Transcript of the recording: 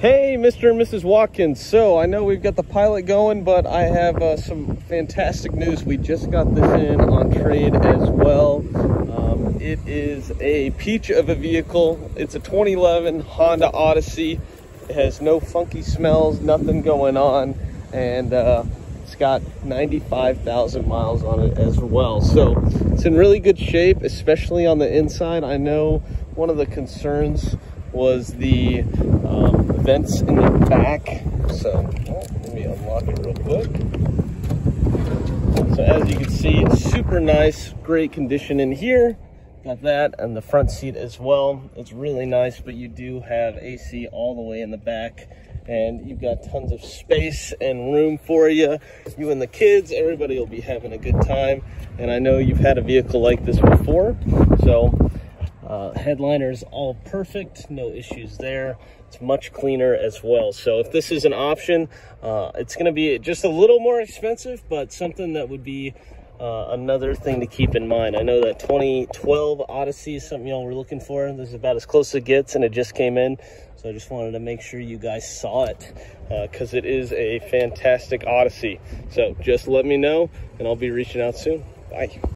Hey, Mr. and Mrs. Watkins. So I know we've got the Pilot going, but I have uh, some fantastic news. We just got this in on trade as well. Um, it is a peach of a vehicle. It's a 2011 Honda Odyssey. It has no funky smells, nothing going on, and uh, it's got 95,000 miles on it as well. So it's in really good shape, especially on the inside. I know one of the concerns was the um, vents in the back. So oh, let me unlock it real quick. So as you can see, it's super nice, great condition in here. Got that and the front seat as well. It's really nice, but you do have AC all the way in the back and you've got tons of space and room for you. You and the kids, everybody will be having a good time. And I know you've had a vehicle like this before, so uh, headliner's all perfect, no issues there. It's much cleaner as well. So if this is an option, uh, it's going to be just a little more expensive, but something that would be uh, another thing to keep in mind. I know that 2012 Odyssey is something y'all were looking for. This is about as close as it gets, and it just came in. So I just wanted to make sure you guys saw it because uh, it is a fantastic Odyssey. So just let me know, and I'll be reaching out soon. Bye.